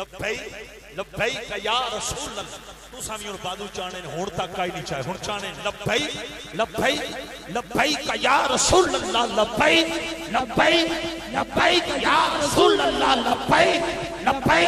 لبئی لبئی کا یا رسول اللہ۔ تو سامی اور بادو چانے نے ہون تک کا ہی نہیں چاہے، ہون چانے لبئی لبئی لبئی کا یا رسول اللہ لبئی لبئی لبئی کا یا رسول اللہ لبئی لبئی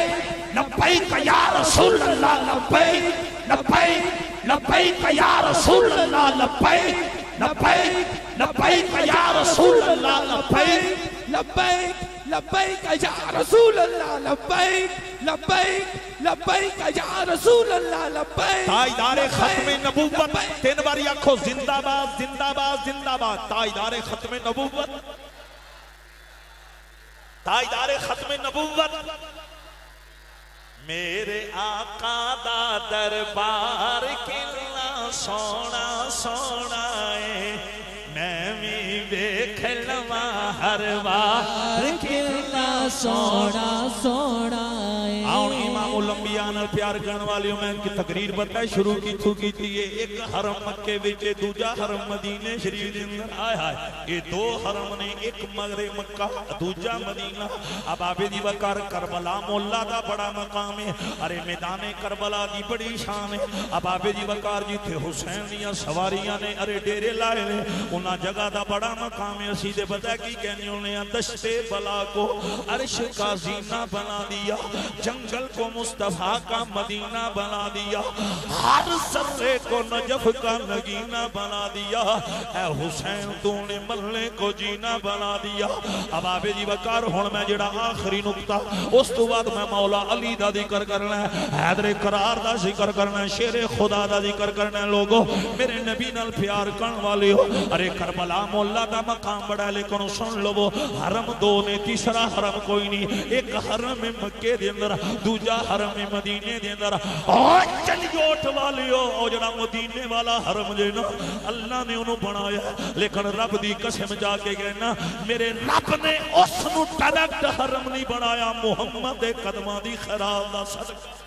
لبئی کا یا رسول اللہ لبئی لبئی لبئی کا یا رسول اللہ لبئی لبئی لبئی کا یا رسول اللہ لبئی لبیک لبیک یا رسول اللہ لبیک لبیک لبیک یا رسول اللہ لبیک تائیدار ختم نبوت تین باری آنکھو زندہ باد زندہ باد زندہ باد۔ تائیدار ختم نبوت۔ تائیدار ختم نبوت۔ میرے آقا دا دربار کنا سونا سونا ہے میں بھی لواں ہر بار کتنا سونا سونا ہے آؤں امام الانبیاء نال پیار کرن والیوں میں ان کی تقریر بتائے شروع کی تھو کی تھی ایک حرم مکے وچے دوجا حرم مدینے شریف دے اندر۔ آئے آئے یہ دو حرم نے، ایک مغرب مکہ، دوجا مدینہ۔ اب آبی دی وکار کربلا مولا دا بڑا مقام ہے۔ ارے میدان کربلا دی بڑی شان ہے۔ اب آبی دی وکار جی تھے حسین دیا سواریاں نے، ارے ڈیرے لائے نے۔ انہاں جگہ دا بڑا مقام ہے۔ اسی دے بتا کی کہنے انہیں دشت بلا کو عرش کا زینہ بنا دیا۔ جنگل کو مصطفیٰ مصطفیٰ کا مدینہ بنا دیا۔ ہر ذرے کو نجف کا نگینہ بنا دیا۔ اے حسین، تو نے ملنے کو جینا بنا دیا۔ اب آبے جی بکار ہون میں جڑا آخری نکتا اس تو بعد میں مولا علی دا ذکر کرنا ہے۔ حیدر قرار دا ذکر کرنا ہے، شیر خدا دا ذکر کرنا ہے۔ لوگو، میرے نبی نال پیار کرن والے ہو۔ ارے کربلا، مولا دا مقام بڑا ہے، لیکن سن لو حرم دو نے، تیسرا حرم کوئی نہیں۔ ایک حرم مکے دے اندر، دوجا حرم حرم مدینے دے اندر۔ اور چلی گوٹ والی ہو او جڑا مدینے والا حرم جے نا، اللہ نے انہوں بنایا لیکن رب دی قسم جا کے گئے نا، میرے رب نے اس نو ڈائریکٹ حرم نہیں بنایا، محمد دے قدمہ دی خراب دا صدقہ۔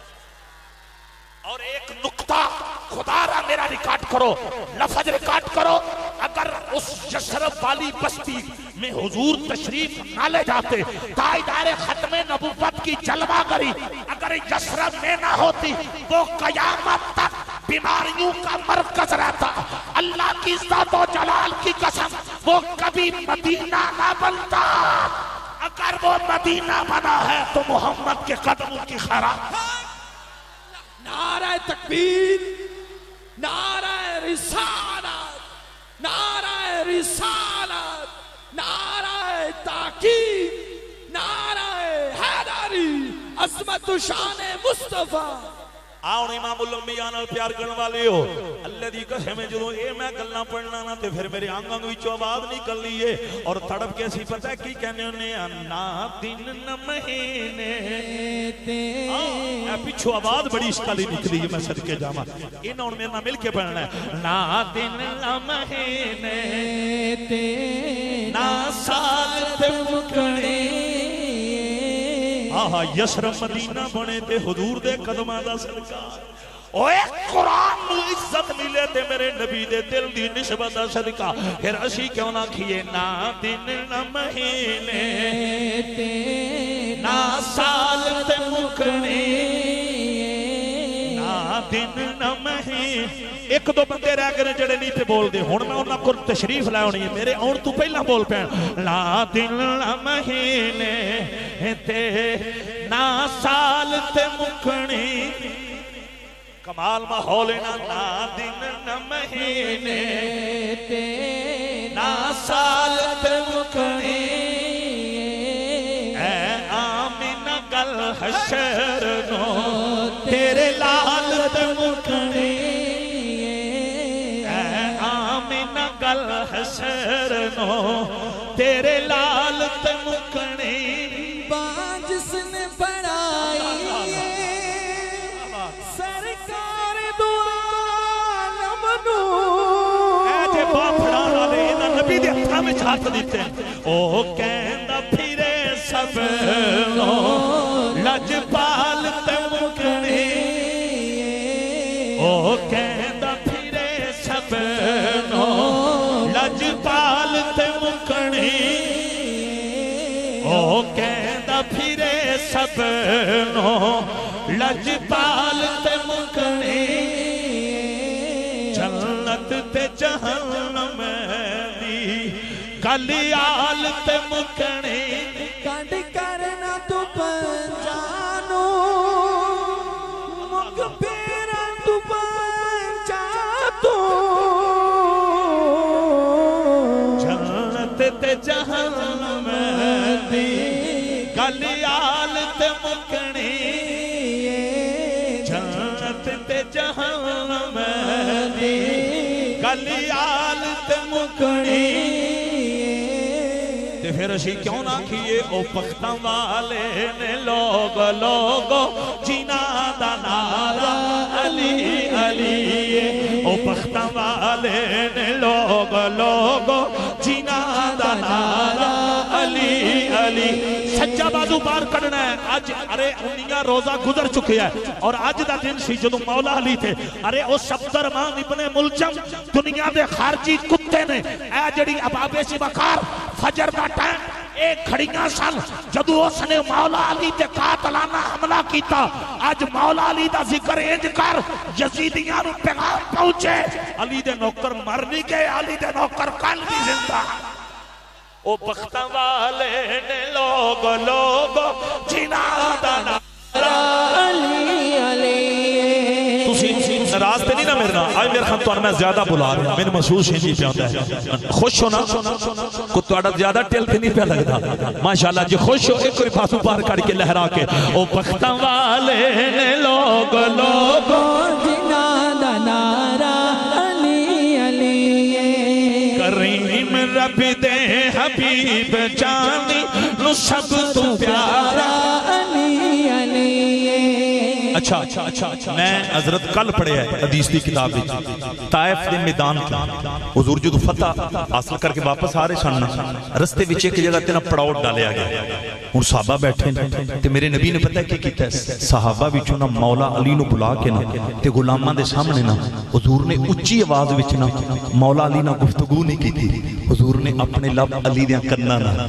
اور ایک نکتہ خدا را میرا ریکارڈ کرو لفظ ریکارڈ کرو۔ اگر اس یسرف والی بستی میں حضور تشریف نہ لے جاتے، تائیدار ختم نبوت کی جلوہ گری، اگر یسرف میں نہ ہوتی، وہ قیامت تک بیماریوں کا مرکز رہتا۔ اللہ کی ذات و جلال کی قسم، وہ کبھی مدینہ نہ بنتا۔ اگر وہ مدینہ بنا ہے تو محمد کے قدموں کی خراب نعرہ تکبیر، نعرہ رسالت عظمت و شان مصطفیٰ. آؤں امام الانبیاء نال پیار کرن والے ہو اللہ دی قسم ہے جدوں اے میں گلاں پڑھنا نا تے پھر میرے آنگاں وچوں آواز نکل رہی اور تڑپ کے سی پتہ ہے کی کہنے ہونے نا دن نہ مہینے اے پیچھو آواز بڑی اشکالی نکلی ہے، میں صدقے جاواں۔ انہاں ہن میرے نال مل کے پڑھنا ہے۔ نا دن نہ مہینے نا سال تے مکڑے آہا یسر مدینہ بنے تے حضور دے قدمہ دا سرکار اوے قرآن نو عزت ملے تے میرے نبی دے دل دی نسبت صدقہ۔ پھر اسی کیوں نہ کھیے نہ دن، نہ مہینے۔ تے نہ سال تے مکنے۔ دن نہ ایک دو بندے رہ گئے جڑے نہیں تے بول دے ہن میں انہاں کو تشریف لے ہونی ہے میرے آن تو پہلا بول پین لا دن نہ مہینے تے نا سال تے مکھنی کمال ماحول نا نا دن نہ مہینے تے نا سال تے مکھنی اے آمین گل حشر حسر نو تیرے لال تے مکھنی بانج سن بڑائی سرکار دو عالم نو اے جے باپڑا والے انہاں نبی دے ہتھاں وچ ہاتھ دتے او کہندا پھرے سب نو او کہندا پھرے سب نو لجپال تے مکنے جنت تے جہنم دی تے کیوں نہ کیے او پختاں والے نے لوگ لوگ، جینا دا نارا علی علی او پختاں والے نے لوگ لوگ، جینا دا نارا علی علی۔ سجا بازو بار کڑنا ہے۔ آج، ارے انیا روزہ گزر چکے ہیں۔ اور آج دا دن سی جدو مولا علی تھے۔ ارے، او صفدر مان ابن ملجم دنیا دے خارجی کتے نے۔ اے جڑی ابابے سی بکار فجر دا ٹائم ایک کھڑیاں سن۔ جدو اس نے مولا علی تے قاتلانہ حملہ کیتا، آج مولا علی دا ذکر انج کر، یزیدیاں نو پیغام پہنچے۔ علی دے نوکر مر نہیں گئے، علی دے نوکر کل بھی زندہ۔ او بختاں والے نے لوگ لوگ جنا دا علی علی۔ ناراض تے نہیں نا میرے نال؟ آج میرے خان تو میں زیادہ بلا رہا ہوں۔ میرے محسوس ہی نہیں پہ ہے۔ خوش ہونا؟ کو تواڈا زیادہ ٹل تے نہیں پہ لگدا ماشاءاللہ جی خوش ہو، ایک کوئی پاسو پار کر کے لہرا کے۔ او بختاں والے نے لوگ لوگ۔ جنا دا نارا علی علی کریم رب دے حبیب جانی نو سب تو پیارا۔ اچھا،, اچھا،, اچھا،, اچھا میں حضرت کل پڑھے ہے حدیث دی کتاب وچ۔ طائف دے میدان چ حضور جدو فتح حاصل کر کے واپس آ رہے سن، رستے وچ ایک جگہ تے نا پڑاؤ ڈالیا گیا۔ ہن صحابہ بیٹھے نے تے میرے نبی نے پتہ کی کیتا ہے؟ صحابہ وچوں نا مولا علی نو بلا کے نا تے غلاماں دے سامنے نا حضور نے اونچی آواز وچ نا مولا علی نال گفتگو نہیں کیتی۔ حضور نے اپنے لب علی دیاں کناں نال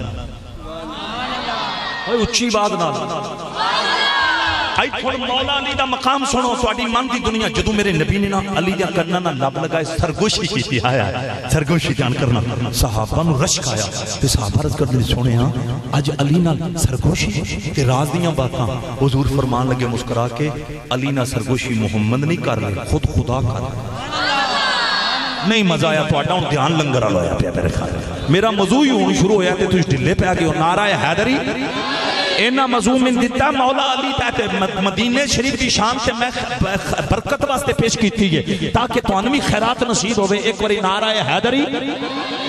اوے اونچی آواز نال۔ آئی تھوڑ مولا علی دا مقام سنو سواڈی من دی دنیا جدو میرے نبی نے نا علی دیا کرنا نا لب لگائے، سرگوشی کی تھی، آیا ہے سرگوشی جان کرنا۔ صحابہ نو رشک آیا تے صحابہ رض کر دلی سونے ہاں آج علی نا سرگوشی، تے راز دیاں باتاں۔ حضور فرمان لگے مسکرا کے، علی نا سرگوشی محمد نہیں کر لے، خود خدا کر لے۔ نہیں مزہ آیا تو ہوں دھیان لنگر آلو پیا میرے خیال۔ میرا موضوع ہی ہونی شروع ہویا، تے تجھ ڈلے پہ آگے ہو، نعرہ حیدری۔ اینا موضوع دیتا مولا علی تاتے مدینہ شریف کی شان سے میں برکت واسطے پیش کی تھی ہے تاکہ تو انمی خیرات نصیب ہوئے۔ ایک وری نعرہ حیدری۔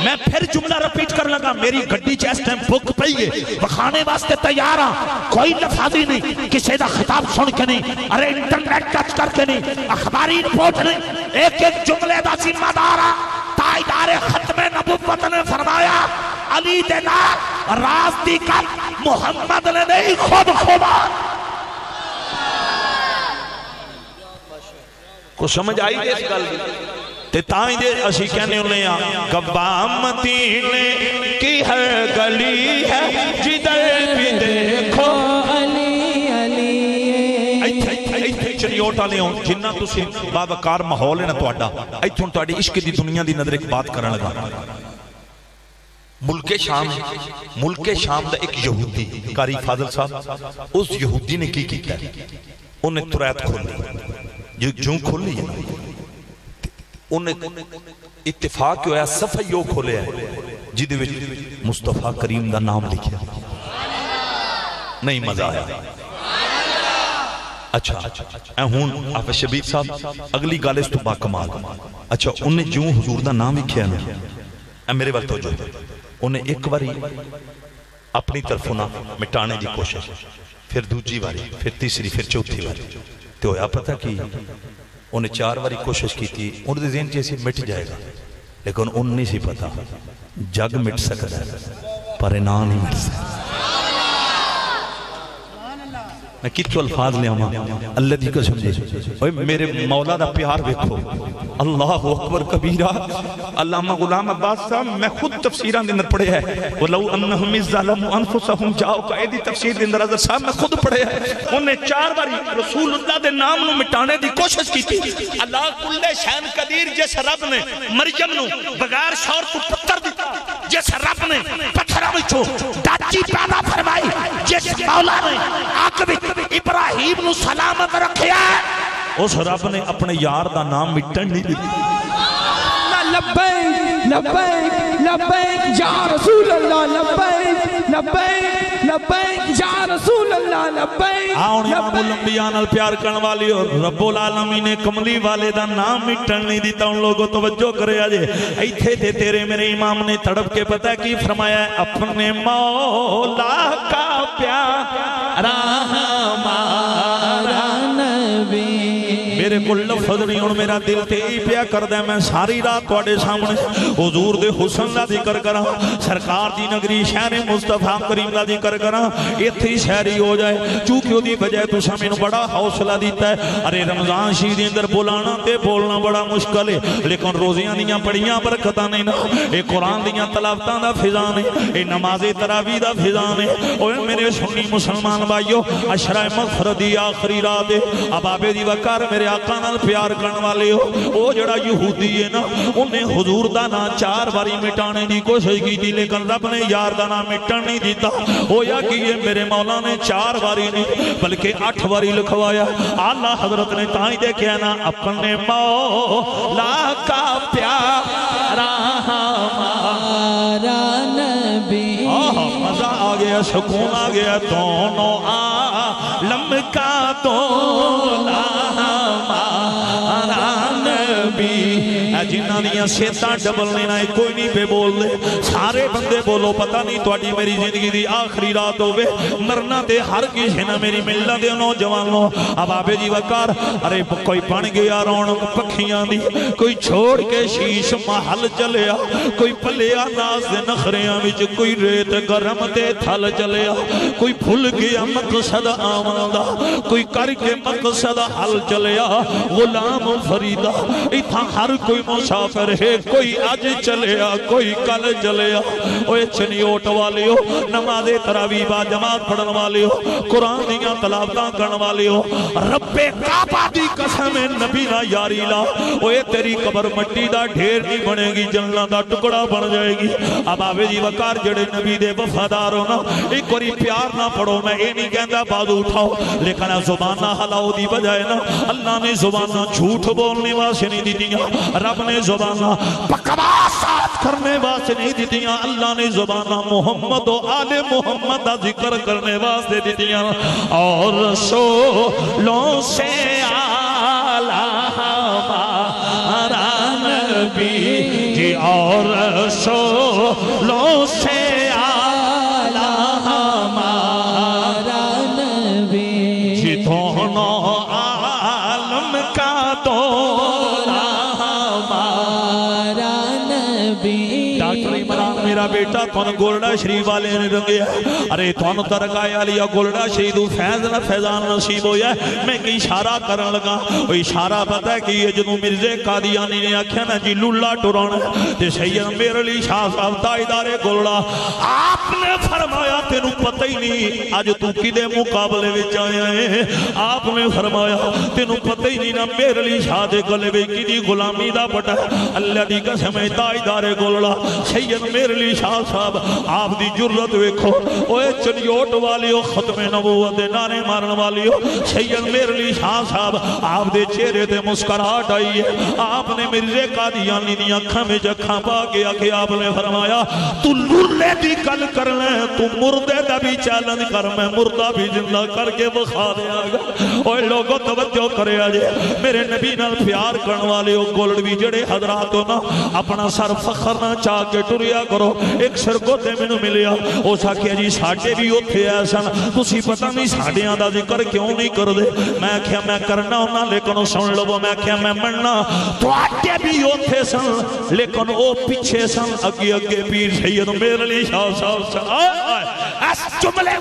میں پھر جملہ رپیٹ کر لگا، میری گھڑی چیس ٹائم بک پئی ہے۔ وخانے واسطے تیار ہاں۔ کوئی لفاظی نہیں کسی دا خطاب سن کے نہیں، ارے انٹرنیٹ ٹچ کر کے نہیں، اخباری رپورٹ نہیں۔ ایک ایک جملے دا ذمہ دارا تائیدار ہاں۔ ختم نبوت نے فرمایا علی دے نال راز دی کر محمد نے نہیں، خود خدا۔ کو سمجھ آئی دے اس گل دی؟ تے تائیں دے اسی کہنے ہونے ہاں کبا مدینے کی ہے گلی ہے جدھر بھی دیکھو۔ علی علی ایتھے چریوٹ والے ہوں، جنہ تسی بابکار ماحول ہے نا تو تواڈا ایتھوں تواڈی عشق دی دنیا دی نظر ایک بات کرن لگا۔ ملک شام ملک شام دا ایک یہودی قاری فاضل صاحب، اس یہودی نے کی کیتا ہے؟ انہیں تریت کھولی۔ جو جوں کھولی ہے انہیں اتفاق ہویا صفحہ یو کھولے ہے جدے وچ مصطفیٰ کریم دا نام لکھیا۔ نہیں مزہ آیا۔ اچھا اے ہون آپ شبیر صاحب، اگلی گال اس تو با کمال۔ اچھا انہیں جوں حضور دا نام لکھیا نا، اے میرے وقت ہو جو انہیں ایک باری اپنی طرف نہ مٹانے دی کوشش پھر دوجی باری پھر تیسری پھر چوتھی باری تو ہویا پتہ کی انہیں چار باری کوشش کی تھی ان دے ذہن جیسے مٹ جائے گا لیکن ان نہیں سی پتا جگ مٹ سکتا ہے پر نہ نہیں مٹ الفاظ لے آما اللہ دی قسم دے۔ اوے میرے مولا دا پیار دیکھو اللہ اکبر کبیرہ۔ علامہ غلام عباس صاحب، میں خود تفسیران دے اندر پڑھے ہے۔ وَلَوْ أَنَّهُمْ اِزَّالَمُ أَنفُسَهُمْ جَاؤ کا ایدی تفسیر دے اندر حضرت صاحب، میں خود پڑھے ہے۔ انہیں چار باری رسول اللہ دے نام نو مٹانے دی کوشش کی تھی اللہ کل شہن قدیر، جس رب نے مریم نو بغیر شور تو پتر دیتا، جس رب نے پتھرہ بچو ڈاچی پیدا فرمائی، جس مولا نے آنکھ آقب ابراہیم نو سلامت رکھیا ہے۔ اس رب نے اپنے یار دا نام مٹن نہیں دیتی لبیک لبیک لبیک یا رسول اللہ لبیک لبیک لبیک یا رسول اللہ لبیک آؤں امام الانبیاء نال پیار کرن والی اور رب العالمین نے کملی والے دا نام مٹن نہیں دیتا ان لوگوں توجہ کرے آجے۔ ایتھے تھے تیرے میرے امام نے تڑپ کے پتہ کی فرمایا ہے اپنے مولا کا پیار۔ میرے کو لفظ نہیں ہوں میرا دل تے ہی پیا کر دے میں ساری رات توڑے سامنے حضور دے حسن دا ذکر کرا سرکار دی نگری شہر مصطفیٰ کریم دا ذکر کرا اتھی شہری ہو جائے۔ چونکہ وہ دی بجائے تو سامنے بڑا حوصلہ دیتا ہے۔ ارے رمضان شی دی اندر بولانا تے بولنا بڑا مشکل ہے۔ لیکن روزیاں دیاں بڑیاں برکتاں نہیں نا، اے قرآن دیاں تلاوتاں دا فضان ہے اے نماز تراوی دا فضان ہے اوے میرے سنی مسلمان بھائیو اشرا مغفرت دی آخری رات ہے۔ ابابے دی وکار میرے آقا نال پیار کرن والے ہو۔ او جڑا یہودی ہے نا، انہیں حضور دا نا چار باری مٹانے دی کوشش کی تھی لیکن رب نے یار دا نا مٹن نہیں دیتا او یا کہ یہ میرے مولا نے چار باری نہیں، بلکہ اٹھ باری لکھوایا۔ آلہ حضرت نے تائیں دیکھیا نا، اپنے مولا کا پیارا ہمارا نبی۔ آہ مزہ آ گیا، سکون آ گیا، دونوں عالم کا دولا اے دیاں سیتاں ڈبل لینا ہے، کوئی نہیں پہ بول دے سارے بندے بولو، پتہ نہیں توڑی میری زندگی دی آخری رات ہوئے مرنا دے ہر کسی نہ میری ملہ دے نوجوانوں۔ اب آبے جی وکار ارے کوئی پن گیا رونق پکھیاں دی۔ کوئی چھوڑ کے شیش محل چلیا۔ کوئی پلیا ناز دے نخریاں وچ۔ کوئی ریت گرم تے تھل چلیا۔ کوئی پھل گیا مقصد آمدہ کوئی کر کے مقصد حل چلیا۔ غلام فریدہ اتھا ہر کوئی مسافر ہے کوئی آج چلیا، کوئی کل چلیا اوے چنیوٹ والے ہو نماز تراوی با جماعت پڑھن والے ہو قرآن دیاں تلاوتاں کرن والے ہو رب کعبہ دی قسم نبی نہ یاری لا۔ اوے تیری قبر مٹی دا ڈھیر نہیں بنے گی جنہ دا ٹکڑا بن جائے گی۔ اب آوے جی وکار جڑے نبی دے وفادار ہو نا، ایک وری پیار نہ پڑھو، میں اے نہیں کہندا بازو اٹھاؤ۔ لیکن زبان نہ ہلاؤ دی بجائے نا، اللہ نے زبان نہ جھوٹ بولنے واسے نہیں دی دیاں رب نے زبان زبانہ پکوا ساتھ کرنے واسے نہیں دیتیاں۔ اللہ نے زبانہ محمد و آل محمد دا ذکر کرنے واسے دیتیاں۔ اور رسولوں سے آلہ ہمارا نبی جی اور رسولوں ڈاکٹر عمران میرا بیٹا تھون گولڈا شریف والے نے رنگیا ارے تھون ترکایا لیا گولڈا شریف دو فیض نہ فیضان نصیب ہویا ہے میں کئی اشارہ کرن لگا۔ وہ اشارہ پتہ ہے کہ یہ جنو مرزے قادیانی نے آکھیا نا جی لولا ٹورانا تے سید میرے لی شاہ صاحب، تائیدار گولڈا۔ آپ نے فرمایا تینو پتہ ہی نہیں آج تو کدے مقابلے وچ آیا ہے؟ آپ نے فرمایا تینو پتہ ہی نہیں نا، میرے لی شاہ دے گلے وچ کدی غلامی دا پٹا اللہ دی قسم ہے تائیدار گولڈا سید میرے لی شاہ صاحب، آپ دی جرت ویکھو۔ اوے چنیوٹ والیو، ختم نبوت دے نانے مارن والیو، سید میرے لی شاہ صاحب، آپ دے چہرے تے مسکراہٹ آئی ہے۔ آپ نے مرزے قادیانی یعنی دی اکھاں وچ اکھاں پا کے آکے آپ نے فرمایا، تو لولے دی گل کر لے تو مردے دا بھی چیلنج کر، میں مردہ بھی زندہ کر کے بخا دیا گا۔ اوے لوگوں توجہ کرے آجے۔ میرے نبی نال پیار کرن والے ہو گولڈ بھی جڑے حضرات ہو نا، اپنا سر فخر نہ چاہ کے ٹریا کرو۔ ایک شرکو تے میں ملیا۔ او ساکھیا جی ساڑھے بھی ہوتے ایسا تسی پتہ نہیں ساڑھیاں دا ذکر کیوں نہیں کر دے میں کیا میں کرنا ہونا لیکن سن لو، میں کیا میں مننا۔ تو آٹے بھی ہوتے سن، لیکن او پیچھے سن۔ اگے اگے پیر سید میرے لی شاہ صاحب چل اس جملے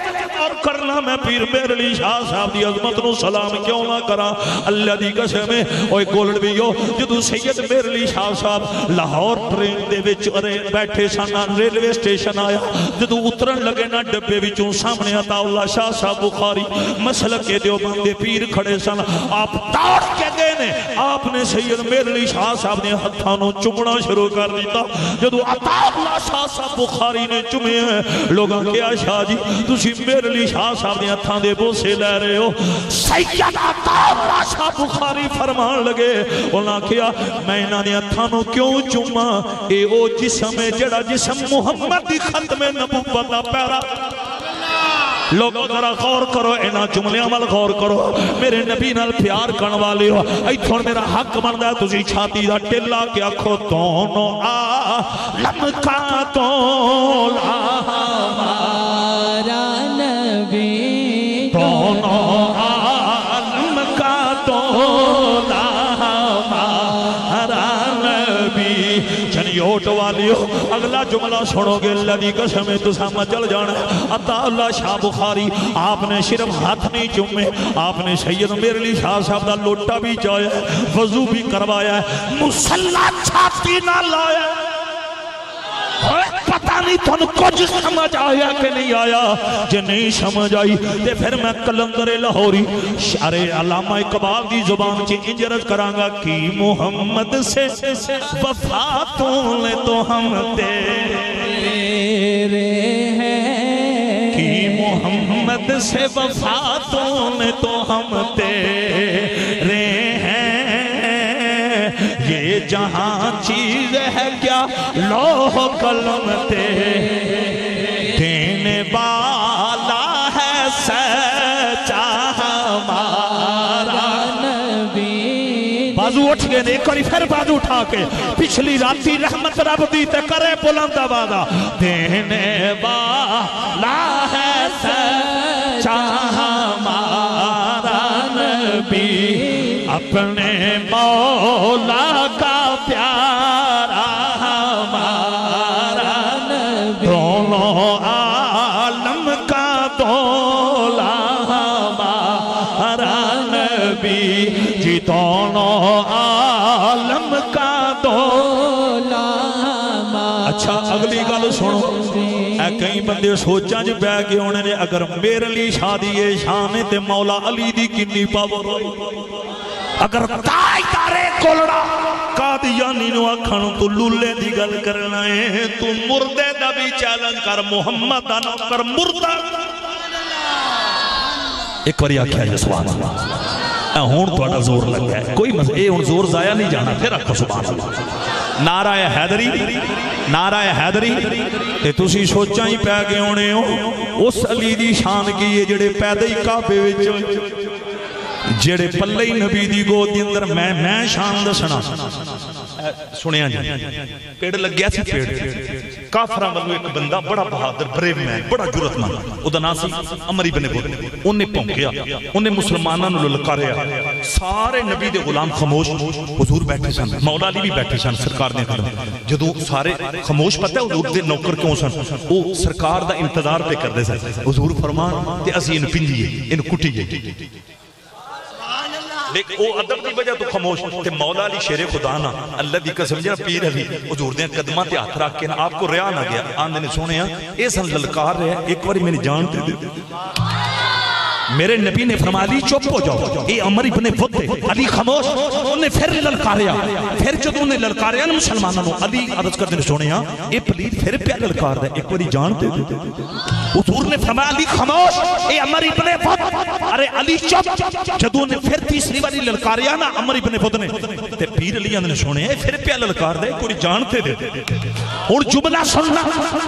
اور کرنا میں پیر میر علی شاہ صاحب دی عظمت نو سلام کیوں نہ کرا اللہ دی قسم ہے اوے گولڈ بھی ہو جدو سید میر علی شاہ صاحب لاہور ٹرین دے وچ ارے بیٹھے سن ریلوے سٹیشن آیا جدو اترن لگے نا ڈبے وچوں سامنے عطا اللہ شاہ صاحب بخاری مسلک کے دیو بندے پیر کھڑے سن، آپ دوڑ کے دینے آپ نے سید میر علی شاہ صاحب نے ہتھانوں چمڑا شروع کر دیتا جدو عطا اللہ شاہ صاحب بخاری نے چمے ہیں لوگاں کیا شاہ جی تسی میرے علی شاہ صاحب نے ہتھاں دے بوسے لے رہے ہو سید عطا اللہ شاہ بخاری فرمان لگے انہاں کیا میں انہاں نے ہتھانوں کیوں چما اے او جسم ہے جڑا جسم محمد دی ختم نبوت دا پیرا لوگو ذرا غور کرو اینا جملے عمل غور کرو۔ میرے نبی نال پیار کرن والے ہو۔ ایتھوں میرا حق بندا ہے، تسی چھاتی دا ٹلا کے آکھو، دونوں آ لمکا تولا ہمارا والیو اگلا جملہ سنو گے، اللہ دی قسم تو سامہ چل جانا عطا اللہ شاہ بخاری، آپ نے صرف ہاتھ نہیں چومے، آپ نے سید میرے لیے شاہ صاحب دا لوٹا بھی چایا ہے، وضو بھی کروایا ہے، مسلح چھاتی نہ لایا ہے۔ پتہ نہیں تھن کچھ سمجھ آیا کہ نہیں آیا۔ جے نہیں سمجھ آئی تے پھر میں کلندر لاہوری شعر علامہ اقبال دی زبان چی انجرت کرانگا کی محمد سے وفا تو لے تو ہم تیرے۔ ہیں۔ محمد سے وفا تو لے تو ہم تیرے۔ جہاں چیز ہے کیا؟ لوح قلم تے۔ دینے والا ہے سچا ہمارا نبی۔ بازو اٹھ گئے ایک باری پھر بازو اٹھا کے۔ پچھلی راتی رحمت رب دی تے کرے بلند آوازا دینے والا ہے سچا ہمارا نبی۔ اپنے مولا کا کئی بندے سوچاں جی جو بے کے ہونے نے، اگر میرے لیے شادی ہے، شان تے مولا علی دی کنی پاور اگر تائی تارے کولڑا، قادیانی نو اکھن تو لولے دی گل کرنا ہے۔ تو مردے دا بھی چیلنج کر، محمد دا نوکر مردہ۔ ایک باری آکھیا ہے سبحان اللہ۔ اے ہون تھوڑا زور لگ گیا ہے۔ کوئی مز اے ہون زور ضائع نہیں جانا، پھر رکھو سبحان اللہ۔ نعرہ حیدری نعرہ حیدری تے تسی سوچاں ہی پہ گئے ہونے ہو اس علی دی شان کی یہ جڑے پیدا ہی کعبے وچ جڑے پلے ہی نبی دی گود دی اندر میں میں شان دسنا سنیا جی پیڑ لگیا سی پیڑ کافرہ والو ایک بندہ بڑا بہادر بریو میں بڑا جرت مند او دا ناسی امری بن بود انہیں پونکیا انہیں مسلمانوں نے للکاریا۔ سارے نبی دے غلام خاموش حضور بیٹھے سن، مولا علی بھی بیٹھے سن سرکار نے کرنا جدو سارے خاموش پتہ ہے حضور دے نوکر کیوں سن؟ او سرکار دا انتظار پہ کر دے سن۔ حضور فرمان، تے اسی ان پنجیے، ان کٹیے۔ لیکن او ادب دی وجہ تو خاموش، تے مولا علی شیر خدا نا، اللہ دی قسم جڑا پیر علی، حضور دے قدماں تے ہاتھ رکھ کے نا آپ کو ریا نہ گیا آندے نے سنیا ہاں، اے سن للکار رہے، ایک واری میری جان تے دے۔ میرے نبی نے فرما لی چپ ہو جاؤ۔ اے عمر ابن فد علی خاموش انہیں پھر للکاریا۔ پھر جدو انہیں للکاریا نا مسلمانوں نے علی عرض کر دے سنیا، اے پلید پھر پیا للکار دے ایک باری جان تے دے۔ حضور نے فرمایا، علی خاموش، اے عمر ابن فد ارے علی، چپ۔ جدو نے پھر تیسری باری للکاریا نا، عمر ابن فد نے، تے پیر علی نے سنیا، اے پھر پیا للکار دے کوئی جان تے دے۔ ہن جملہ سننا،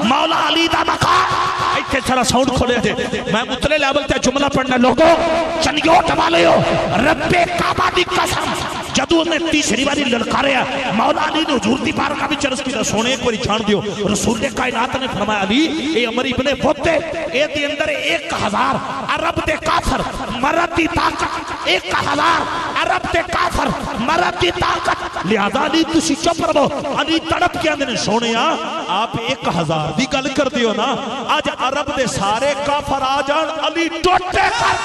مولا علی دا مقام۔ ایتھے سارا ساؤنڈ کھولے دے میں اتلے لیول تے جملہ پڑھنا لوگوں چنگیوٹ والے ہو رب کعبہ دی قسم جدو نے تیسری باری للکاریا مولا علی نے حضور دی بارگاہ وچ عرض کیتا، سونے ایک باری چھان دیو، رسول کائنات نے فرمایا، علی، اے عمر ابن فوتے اے دی اندر ایک ہزار عرب دے کافر، مرد دی طاقت، ایک ہزار عرب دے کافر، مرد دی طاقت۔ لہذا علی، تسی چپ رہو، علی تڑپ کے اندر سونے، آپ ایک ہزار دی گل کر دیو نا، آج عرب دے سارے کافر آ جان، علی ٹوٹے کر۔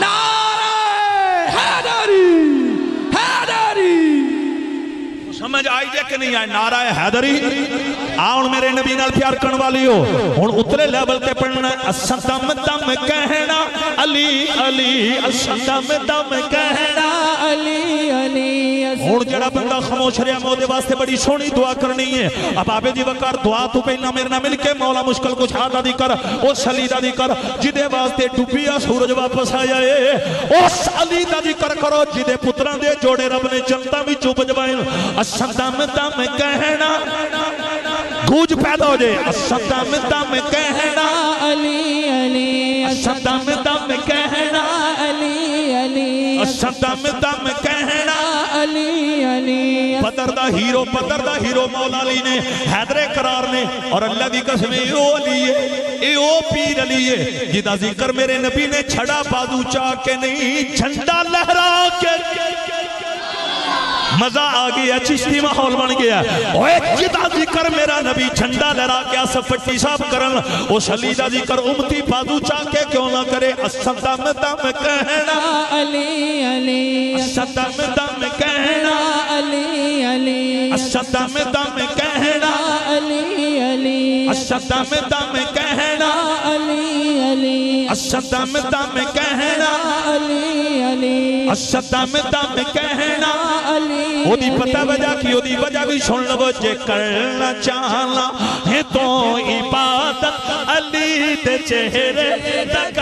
نعرہ حیدری حیدری۔ سمجھ آئی جے کہ نہیں آئے نعرہ حیدری۔ آن میرے نبی نال پیار کرن والی ہو ہن اترے لیول تے پڑھنا ہے۔ اسدم دم کہنا علی علی اسدم دم کہنا۔ علی علی ہن جڑا بندہ خاموش رہیا مودے واسطے بڑی سونی دعا کرنی ہے۔ اب آبے دی وقار دعا تو پہنا میرے نہ مل کے مولا مشکل کچھ ہاتھ دی کر اس علی دا دی کر جدے واسطے ڈوبیا سورج واپس آیا ہے اس علی دا دی کر کرو جدے پتران دے جوڑے رب نے جنتا بھی چوب جبائیں اسدم دم کہنا گوج پیدا ہو جائے۔ اسدم دم کہنا۔ علی علی اسدم دم کہنا۔ علی علی اسدم دم کہنا علی علی بدر the hero Badr the hero مولا علی نے، حیدر قرار نے، اور اللہ دی قسم اے او علی ہے اے او پیر علی ہے جی جدا ذکر میرے نبی نے چھڑا بازو چاہ کے نہیں، جھنڈا لہرا کے۔ مزہ آ گیا چشتی ماحول بن گیا اوے جدا ذکر میرا نبی جھنڈا لہرا کے اسف پٹی صاحب کرن۔ اس علی دا ذکر امتی بازو چاہ کے کیوں نہ کرے؟ اسدم دم کہنا۔ علی علی اسدم دم کہنا۔ علی علی اسدم دم کہنا۔ علی علی اسدم دم کہنا۔ علی علی اسدم دم کہنا۔ علی علی اسدم دم کہنا۔ علی او دی پتہ وجہ کی او دی وجہ بھی سن لو جے کرنا چاہنا ہے تو عبادت علی دے چہرے تک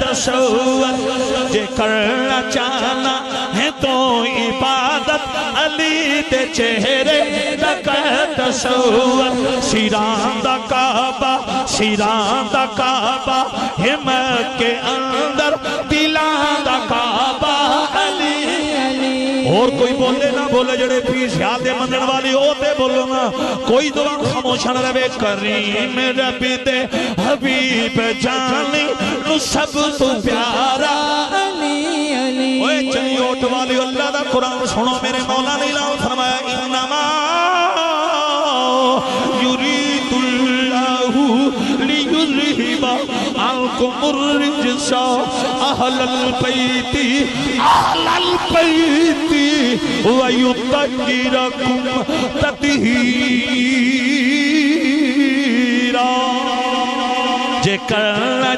تصور جے کرنا چاہنا ہے تو عبادت علی دے چہرے تک تصور شیران دا کعبہ شیران دا کعبہ ہمت کے اندر اور کوئی بولے نہ بولے جڑے پیش یادے منن والی ہوتے بولو نا کوئی دعا خاموشن روے کریم ربی دے حبیب جانی نو سب تو پیارا علی علی اوے چلی اوٹ والی اللہ دا قرآن سنو میرے مولا نے لاؤ فرمایا انما یرید اللہ لیذہب عنکم الرجس اہل البیت اہل البیت ویطہرکم تطہیرا جے کرنا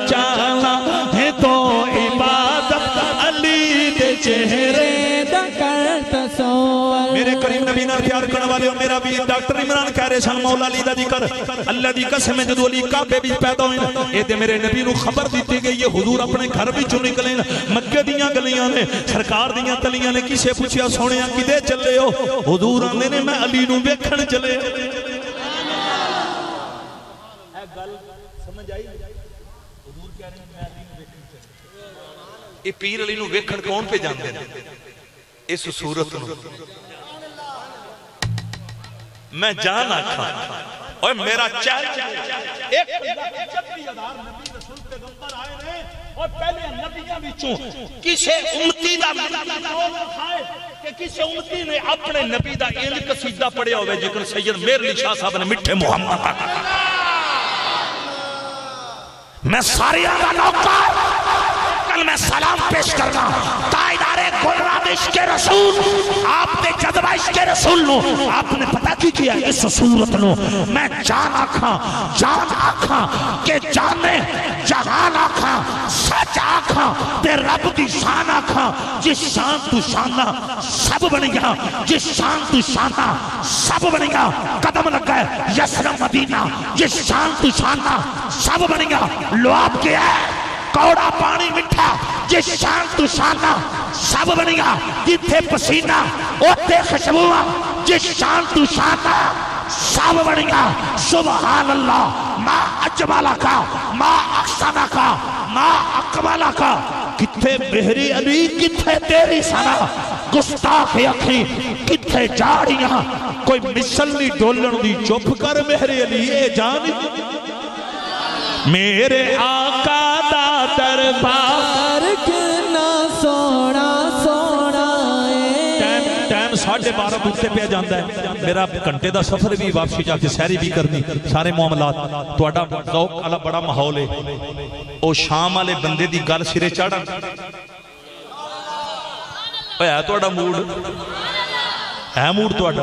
والے میرا بھی ڈاکٹر عمران کہہ رہے سن مولا علی دا ذکر۔ اللہ دی قسم ہے جدو علی کعبے بھی پیدا ہوئے اے تے میرے نبی نو خبر دیتی گئی یہ حضور اپنے گھر وچوں نکلے مکے دیاں گلیاں نے سرکار دیاں تلیاں نے کسے پوچھیا سونیا کدے چلے ہو؟ حضور آندے نے میں علی نو ویکھن چلے اے گل سمجھ آئی؟ حضور کہہ رہے ہیں میں علی نو ویکھن چلے۔ اے پیر علی نو ویکھن کون پہ جاندے نے؟ اس صورت نو۔ میں جان آکھا اور میرا چہل۔ ایک اور پہلے نبیاں کسے امتی دا کہ کسے امتی نے اپنے نبی دا ان قصیدہ پڑھیا ہوئے جکر سید میر علی شاہ صاحب نے مٹھے محمد میں ساری نوکار کل میں سلام پیش کرنا۔ تائیدار گلراد عشق رسول، آپ نے جذبہ عشق رسول نو، آپ نے پتہ کی کیا اس صورت نو۔ میں جان آکھاں جان آکھاں کہ جانے جہان آکھاں سچ آکھاں تے رب دی شان آکھاں جس شان تو شانہ سب بنیا جس شان تو شانہ سب بنیا قدم لگا ہے یسرم مدینہ، جس شان تو شانہ سب بن بنیا لواب کیا ہے؟ کوڑا پانی مٹھا جس شان تو شانہ سب بنیا جتھے پسینہ اوتے خشبوہ جس شان تو شانہ سب بنیا سبحان اللہ، ما اجمالا کا، ما اقسانہ کا، ما اقبالا کا۔ کتھے بہری علی، کتھے تیری سنا۔ گستاخ اکھی، کتھے جاڑیاں۔ کوئی مثل نہیں ڈولن دی۔ چپ کر میرے لیے جان۔ میرے آقا دا دربار ساڑھے بارہ بکتے پہ جاندہ ہے میرا گھنٹے دا سفر بھی واپسی جا کے سیری بھی کرنی سارے معاملات توڑا ذوق والا بڑا ماحول ہے او شام والے بندے دی گل سرے چڑھا اوے ہے توڑا موڈ ہے موڈ توڑا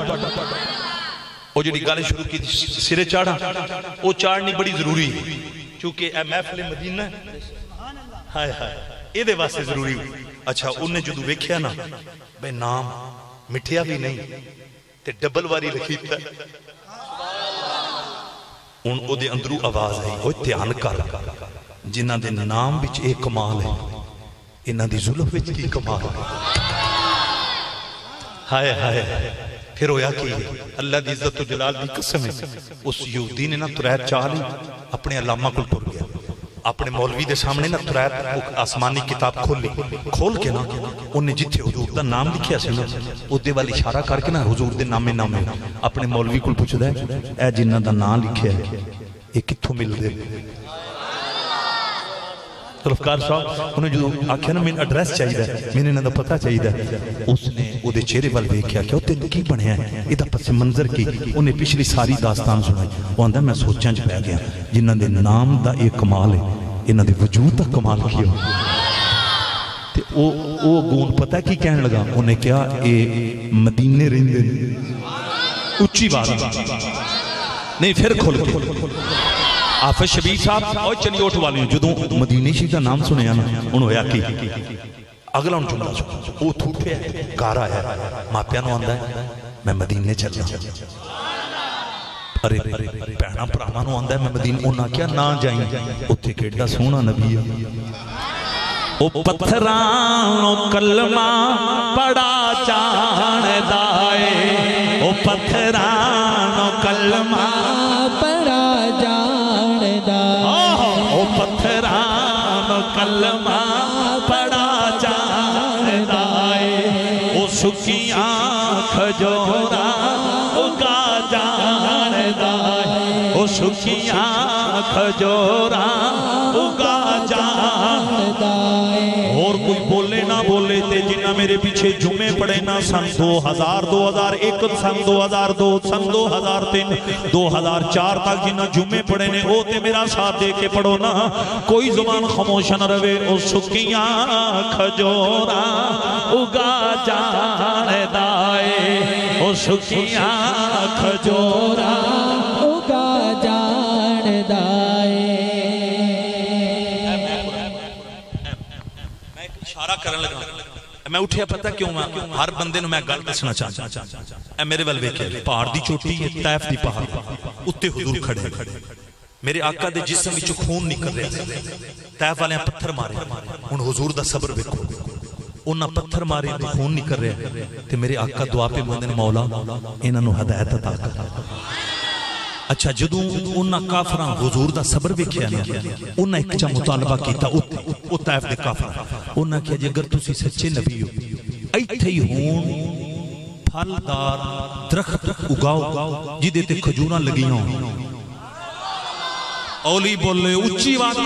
او جڑی گل شروع کی سرے چڑھا او چاڑنی بڑی ضروری ہے چونکہ اے محفل مدینہ ہے ہائے ہائے اے دے واسطے ضروری ہوئی اچھا انہیں جدو ویکھیا نا بے نام مٹھیا بھی نہیں تے ڈبل واری لکھیتا ان او دے اندرو آواز ہے اوہ تیان کر جنہ دے نام بچ ایک کمال ہے انہ دی ظلم بچ کی کمال ہے ہائے ہائے پھر ہویا کہ اللہ دی عزت و جلال دی قسم ہے اس یہودی نے نا تریت چاہ لی اپنے علامہ کو ٹر گیا اپنے مولوی دے سامنے نا تریت آسمانی کتاب کھول لی کھول کے نا انہیں جتھے حضور دا نام لکھیا سی نا او دے والی اشارہ کر کے نا حضور دے نامے نامے اپنے مولوی کو پوچھ دے اے جنہ دا نام لکھیا ہے یہ کتھوں مل دے طرفکار صاحب انہیں جو آکھیا نا میں ایڈریس چاہیے ہے میں نے نہ پتہ چاہیے ہے اس نے وہ دے چہرے وال ویکھیا کہ وہ تین کی بنیا ہے یہ پس منظر کی انہیں پچھلی ساری داستان سنائی وہ آندا میں سوچاں چ وجود دا کمال کیا تے گون پتہ کی کہنے لگا انہیں کیا اے مدینے اچھی بات نہیں پھر کے شبیر صاحب اور چلی اوٹ والی جدوں مدینی شیف کا نام سنیا نا انہوں ہویا کی اگلا ان جملہ سن وہ تھوٹے ہے گارا ہے ماپیا نو آندہ ہے میں مدینے چل رہا ارے پہنا پرانا نو آندہ ہے میں مدینے انہا کیا نہ جائیں اتھے کیڑا سونا نبی ہے او پتھرانو کلمہ پڑا جان دائے او پتھرانو کلمہ پڑا جان دا او پتھرانو کلمہ پڑا جان دائے او سکیاں کھجورا اگا دائے او کھجورا اگا جان اور کوئی بولے نہ بولے تے جنہ میرے پیچھے جمعے پڑے نہ سن دو ہزار دو ہزار ایک، سن دو ہزار دو، سن دو ہزار تین۔ دو ہزار چار تک جنہ جمعے پڑے نے او تے میرا ساتھ دے کے پڑھو نا۔ کوئی زبان خاموش نہ رہے، او سکیاں کھجورا اگا جان دائے، او سکیاں کھجورا میں اٹھیا پتہ کیوں میں ہر بندے نو میں گل دسنا چاہتا اے میرے ول ویکھے پہاڑ دی چوٹی ہے طائف دی پہاڑ اتے حضور کھڑے میرے آقا دے جسم وچ خون نکل رہا طائف والے پتھر مارے ہن حضور دا صبر ویکھو انہاں پتھر مارے تے خون نکل رہا تے میرے آقا دعا پہ مندے نے مولا انہاں نو ہدایت عطا کر اچھا جدوں انہاں کافراں حضور دا صبر ویکھیا نا انہاں ایک چا مطالبہ کیتا او طائف دے کافراں۔ انہاں کہ اگر تسی سچے نبی ہو، ایتھے ہی ہون پھلدار درخت اگاؤ، جدے تے کھجوراں لگیاں ہوں اولی بولے، اچھی بات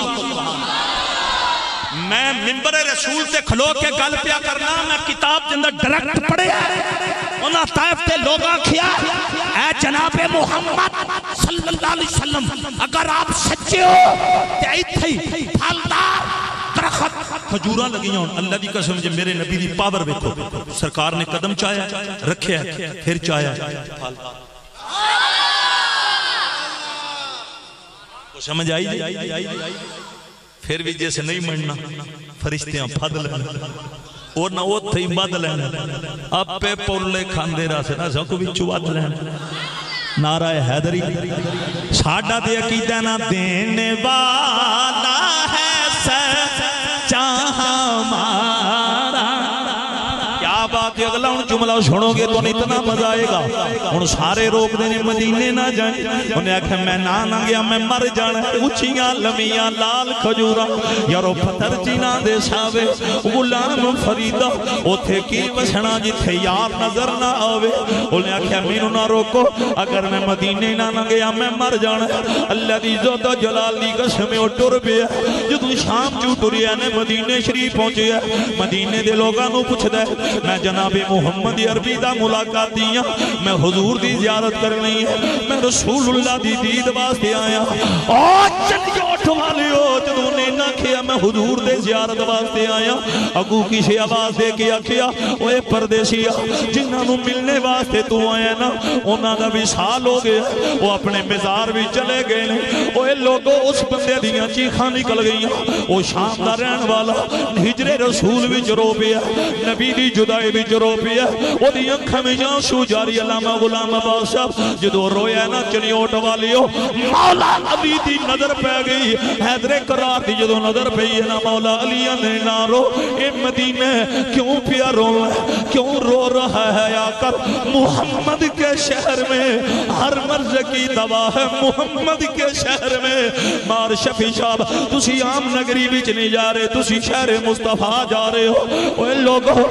میں ممبر رسول تے کھلو کے گل پیا کرنا، میں کتاب جندر ڈائریکٹ پڑھے انہاں طائف تے لوگاں کھیا اے جناب محمد صلی اللہ علیہ وسلم، اگر آپ سچے ہو تے ایتھے ہی پھلدار درخت، کھجوراں لگیاں ہوں اللہ دی قسم جے میرے نبی دی پاور ویکھو۔ سرکار نے قدم چایا، رکھیا پھر چایا۔ پھلدار سمجھ آئی؟ جی پھر بھی جیسے نہیں مننا، فرشتیاں پھد لینا وہ نہ وہ تھی بد لینا اب پہ پولے کھاندے رہا سے نہ سکو بھی چواد لینا نعرہ حیدری ساڑھا دیا کی دینا دینے والا ہے جملہ سنو گے تو اتنا مزہ آئے گا ان سارے روک دینے مدینے نہ جائیں انہیں آکھے میں نہ نہ گیا میں مر جانا اچھیاں لمیاں لال کھجورا یارو پتھر چینا دے ساوے غلام فریدہ اوتھے کی وسنا جتھے یار نظر نہ آوے انہیں آکھے مینو نہ روکو اگر میں مدینے نہ نہ گیا میں مر جانا اللہ دی عزت و جلال دی قسم او ٹر پیا جدو شام چو ٹریا نے مدینے شریف پہنچے مدینے دے لوگاں نو پوچھ دے میں جناب محمد عربی دا ملاقات دیا میں حضور دی زیارت کرنی ہے۔ میں رسول اللہ دی دید واسطے آیا۔ او چلی اٹھ والی ہو نے نہ کیا، میں حضور دے زیارت واسطے آیا۔ اگو کسی آواز دے کے آکھیا اوے پردیسیا جنہاں نو ملنے واسطے تو آیا نا، انہاں دا بھی سال ہو گیا۔ وہ اپنے مزار بھی چلے گئے نے۔ اوے لوگوں اس بندے دیاں چیخاں نکل گئیاں۔ وہ شام دا رہن والا ہجر رسول بھی جرو پیا، نبی دی جدائی بھی جرو پیا۔ وہ دی انکھا میں جان شو جاری علامہ غلام عباس صاحب جدو رویا نا چنی اوٹ والی مولا علی دی نظر پہ گئی حیدر قرار دی جدو نظر پہ یہ نا مولا علی نے نہ رو اے مدینہ کیوں پیا رو کیوں رو رہا ہے یا کر محمد کے شہر میں ہر مرض کی دوا ہے محمد کے شہر میں مار شفی شاب تسی عام نگری بچ نہیں جا رہے تسی شہر مصطفیٰ جا رہے ہو اوے لوگو